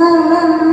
Oh,